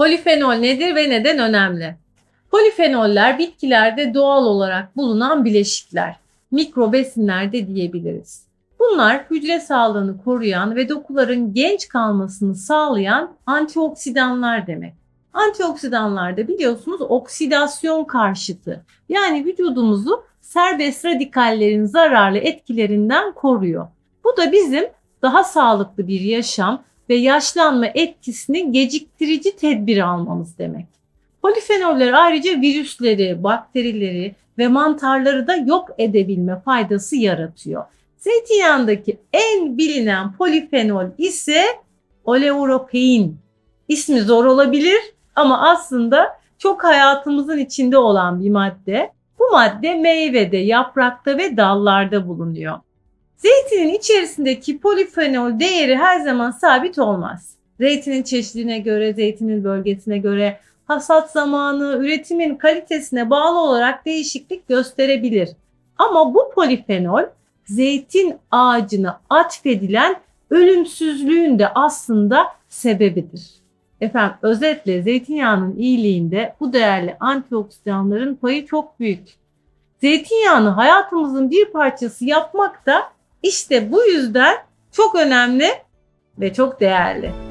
Polifenol nedir ve neden önemli? Polifenoller bitkilerde doğal olarak bulunan bileşikler, mikro besinler de diyebiliriz. Bunlar hücre sağlığını koruyan ve dokuların genç kalmasını sağlayan antioksidanlar demek. Antioksidanlar da biliyorsunuz oksidasyon karşıtı. Yani vücudumuzu serbest radikallerin zararlı etkilerinden koruyor. Bu da bizim daha sağlıklı bir yaşam ve yaşlanma etkisini geciktirici tedbir almamız demek. Polifenoller ayrıca virüsleri, bakterileri ve mantarları da yok edebilme faydası yaratıyor. Zeytinyağındaki en bilinen polifenol ise oleuropein. İsmi zor olabilir ama aslında çok hayatımızın içinde olan bir madde. Bu madde meyvede, yaprakta ve dallarda bulunuyor. Zeytinin içerisindeki polifenol değeri her zaman sabit olmaz. Zeytinin çeşidine göre, zeytinin bölgesine göre, hasat zamanı, üretimin kalitesine bağlı olarak değişiklik gösterebilir. Ama bu polifenol zeytin ağacına atfedilen ölümsüzlüğün de aslında sebebidir. Efendim özetle zeytinyağının iyiliğinde bu değerli antioksidanların payı çok büyük. Zeytinyağını hayatımızın bir parçası yapmak da işte bu yüzden çok önemli ve çok değerli.